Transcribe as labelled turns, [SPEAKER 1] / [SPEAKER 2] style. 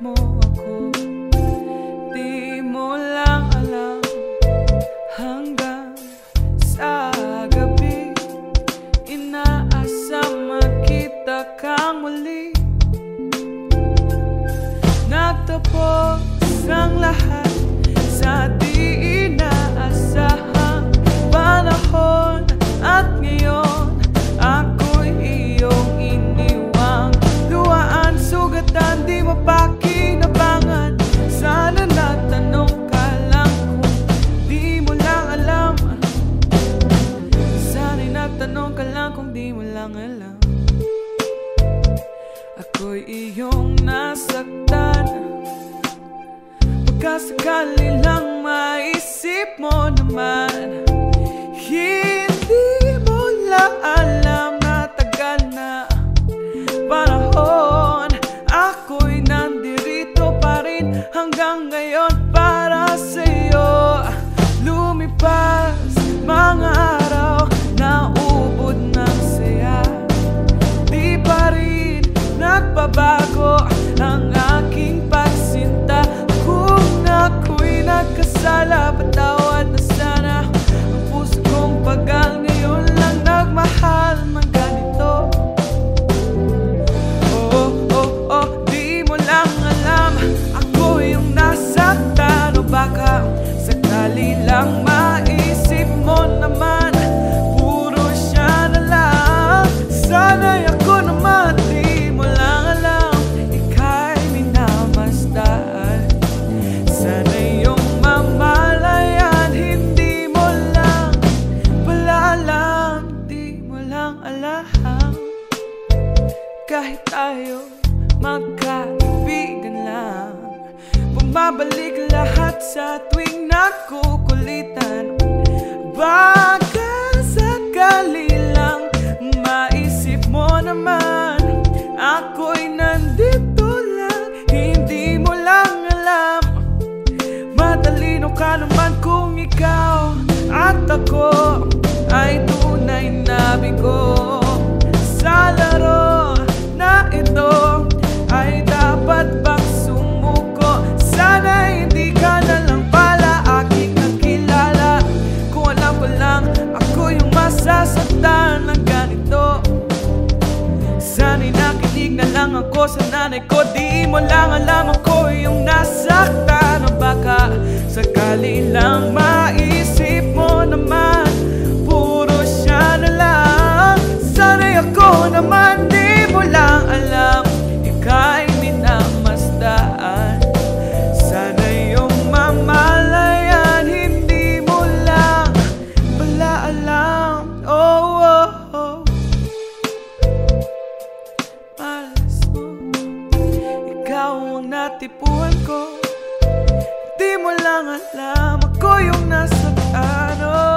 [SPEAKER 1] mo ako. Di mo lang alam Hanggang sa gabi. Inaasa makita kang muli. Natapos ang lahat sa lang alam. Ako'y iyong nasaktan. Pagkasakali lang maisip mo naman Hindi mo la alam na tagal na Panahon. Ako'y nandirito pa rin hanggang ngayon. pa Kahit tayo magkaibigan lang Bumabalik lahat sa tuwing nakukulitan. Baka sakali lang Maisip mo naman Ako'y nandito lang Hindi mo lang alam. Matalino ka naman kung ikaw At ako ay tunay na bigo ko sa nanay ko Di mo lang alam ako yung nasaktan. Baka sakali lang maisip mo Ikaw ang natipuhan ko. Di mo lang alam Ako yung nasa taano